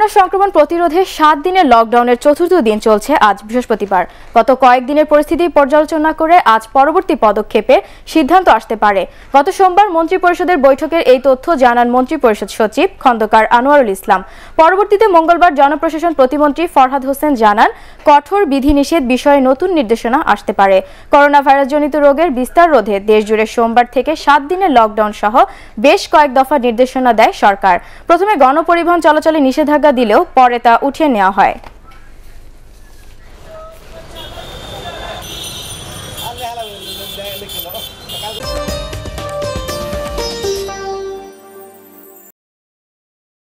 Corona সংক্রমণ প্রতিরোধে সাত দিনের লকডাউনের চতুর্থ দিন চলছে আজ বৃহস্পতিবার। গত কয়েকদিনের পরিস্থিতি পর্যালোচনা করে আজ পরবর্তী পদক্ষেপের সিদ্ধান্ত আসতে পারে। গত সোমবার মন্ত্রী পরিষদের বৈঠকের এই তথ্য জানান মন্ত্রী পরিষদ সচিব খন্দকার আনোয়ারুল ইসলাম। পরবর্তীতে মঙ্গলবার জনপ্রশাসন প্রতিমন্ত্রী ফরহাদ হোসেন জানান, কঠোর বিধিনিষেধ বিষয়ে নতুন নির্দেশনা আসতে পারে। করোনা ভাইরাসজনিত রোগের বিস্তার রোধে দেশজুড়ে সোমবার থেকে সাত দিনের লকডাউন সহ বেশ কয়েক দফা নির্দেশনা দেয় সরকার। প্রথমে গণপরিবহন চলাচলে নিষেধাজ্ঞা টাকা দিলেও পরে তা উঠিয়ে নেওয়া হয়।